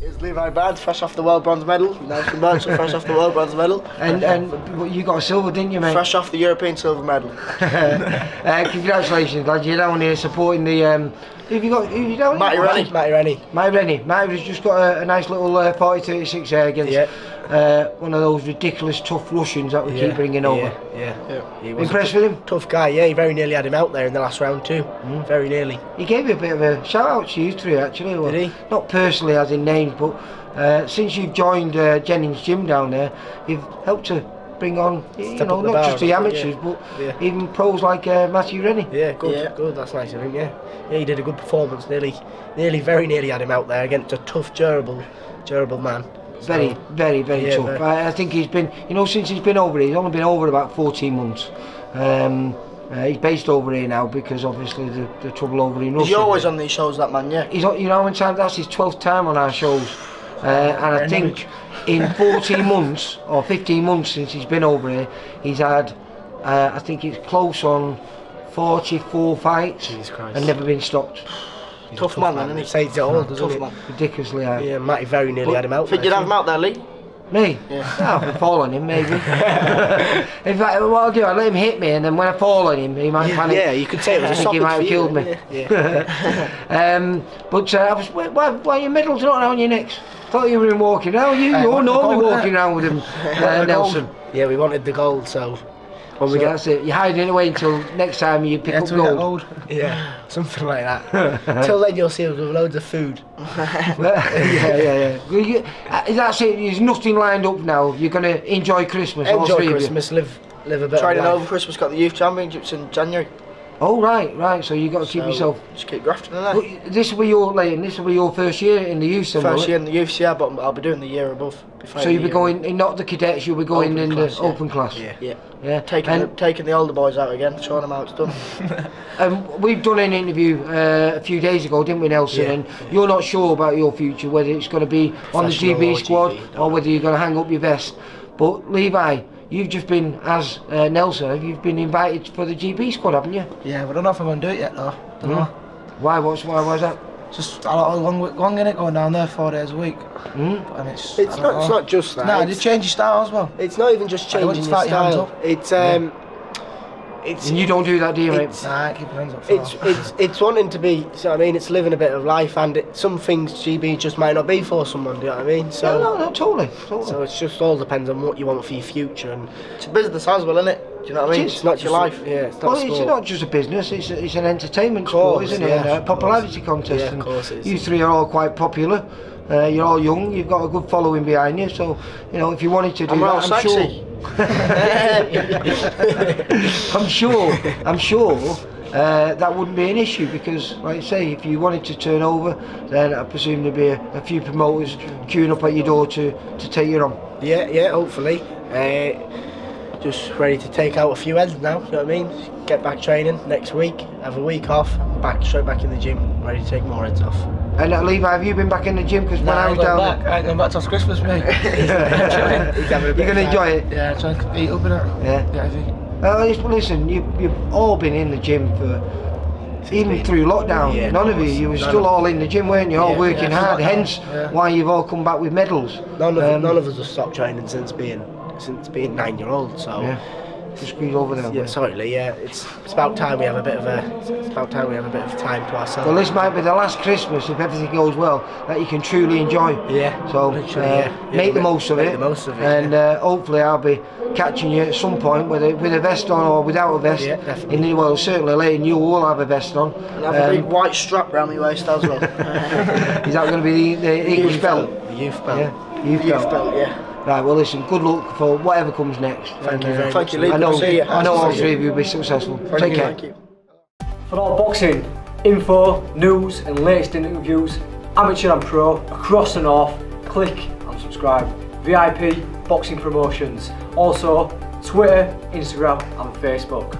Here's Levi Bad, fresh off the world bronze medal. Nice merch, fresh off the world bronze medal. And and you got a silver, didn't you, mate? Fresh off the European silver medal. uh, congratulations, lad. You're down here supporting the. Um, who have you got? Who have you down Matty? Rennie. Matty Rennie. Matty Rennie. Matty has just got a, a nice little uh, 40 36 there against Yeah. Uh, one of those ridiculous tough Russians that we keep bringing over. Yeah, yeah. He was Impressed with him? tough guy, yeah. He very nearly had him out there in the last round too. Hmm. Very nearly. He gave me a bit of a shout out to you three actually. Well, Did he? Not personally as in names, but uh, since you've joined uh, Jennings Gym down there, you've helped to bring on, you Step know, not bar, just the yeah. amateurs, but Yeah. even pros like uh, Matthew Rennie. Yeah, good, Yeah. good. That's nice of him. Yeah, yeah. He did a good performance. Nearly, nearly, very nearly had him out there against a tough, durable, durable man. So, Very, very, very Yeah, tough. very. I, I think he's been, you know, since he's been over here, he's only been over about 14 months. Um, uh, he's based over here now because obviously the, the trouble over in Russia. He's always on these shows, that man, yeah. He's, on- you know, how many times that's his 12th time on our shows. Uh, and I think in 14 months or 15 months since he's been over here, he's had, uh, I think it's close on 44 fights Jesus and never been stopped. A Tough man, then, isn't he? Says it all, doesn't Tough man. Ridiculously high. Yeah, Matty very nearly had him out. Think there you'd have him out there, Lee? Me? Yeah. Yeah, I'll fall on him maybe. In fact, what I'll do, I'll let him hit me and then when I fall on him, he might panic. Yeah, you could say it was I a he might have killed me. Yeah. Um, but uh, I was, why, why, are your medals not on your necks? Thought you were in walking around. You, you're normally walking around with him, uh, Nelson. yeah, we wanted the gold, so when So we get that's it. You're hiding it away until next time you pick Yeah, up till we get gold. old. yeah, something like that. Till then, you'll see us with loads of food. yeah, yeah, yeah. Well, you- uh, That's it. There's nothing lined up now. You're going to enjoy Christmas. all Enjoy three of you. Christmas, live live a bit. Training of life. over Christmas, got the youth championships in January. Oh right, right. So you got to keep So, yourself. Just keep grafting in there. But this will be your Leighton. This will be your first year in the youth. then, First year in the youth, yeah, but I'll be doing the year above. before So you'll be going in not the cadets. You'll be going Open in class, the yeah. open class. Yeah. Yeah. Yeah. Taking, And- the, taking the older boys out again, showing them how it's done. Um, we've done an interview uh, a few days ago, didn't we, Nelson? Yeah, and you're not sure about your future, whether it's going to be on the Professional GB or squad GB, or whether you're going to hang up your vest. But Levi, you've just been, as uh, Nelson, you've been invited for the GB squad, haven't you? Yeah, we don't know if I'm going to do it yet though. Don't know. Why? What's why? Why's that? Just a lot of long, long in it going down there four days a week. Mm? And it's, It's don't not, it's not just that. No, it's, they change your style as well. it's not even just I want changing to your fight your hands style. up. It's um, it's And you don't do that, do you, mate? It's- Nah, I keep hands up. it's it's it's wanting to be. So I mean, it's living a bit of life, and it, some things GB just might not be for someone. Do you know what I mean? So no, no, no, totally. totally. so it's just all depends on what you want for your future, and it's a business as well, isn't it? Do you know what I mean? It is. It's not your life. Yeah, it's not well, sport. it's not just a business; it's, it's an entertainment Course, sport, isn't it? yeah, And a popularity contest. Yeah, of course it is. You three are all quite popular. Uh, you're all young. You've got a good following behind you. So, you know, if you wanted to do I'm that, I'm sexy. sure. I'm sure. I'm sure. Uh, that wouldn't be an issue because, like I say, if you wanted to turn over, then I presume there'd be a, a few promoters queuing up at your door to, to take you on. Yeah, yeah, hopefully. Uh, just ready to take out a few heads now, you know what I mean? Get back training next week, have a week off, back straight back in the gym, ready to take more heads off. And uh, Levi, have you been back in the gym? Because when I I was down going back. I ain't going back till Christmas, mate. He's having a bit you're going to enjoy it. yeah, trying to compete up in it. Yeah. Yeah, I think. Uh, listen, listen, you, you've all been in the gym for even through lockdown. Yeah, None of you, you were still all in the gym, weren't you? All Yeah, working yeah, hard. Hence, yeah. why you've all come back with medals. None of, Um, none of us have stopped training since being since being nine year old, so Yeah. Just squeeze over there. yeah, sorry Lee, yeah, it's it's about time we have a bit of a it's about time we have a bit of time to ourselves. Well, this might be the last Christmas, if everything goes well, that you can truly enjoy. Yeah, So uh, yeah. Yeah, make the most of make it. the most of it, And yeah. uh, hopefully, I'll be catching you at some point, with a with a vest on or without a vest. Yeah, definitely. In the, well, certainly, Lane, you will have a vest on. And have a Um, big white strap round my waist as well. is that going to be the, the English belt? the youth belt. Yeah, youth Youth belt. belt, yeah. Right, well, listen, good luck for whatever comes next. Thank you And, uh, very Thank much. you, Lee. I know, See. I know all See you. three of you will be successful. Take care. Thank you. For all boxing info, news, and latest interviews, amateur and pro across the north, click and subscribe. VIP Boxing Promotions. Also, Twitter, Instagram, and Facebook.